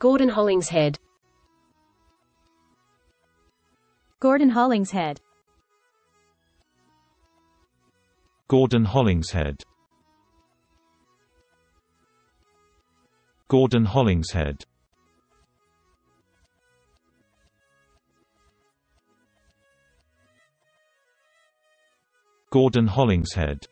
Gordon Hollingshead. Gordon Hollingshead. Gordon Hollingshead Gordon Hollingshead Gordon Hollingshead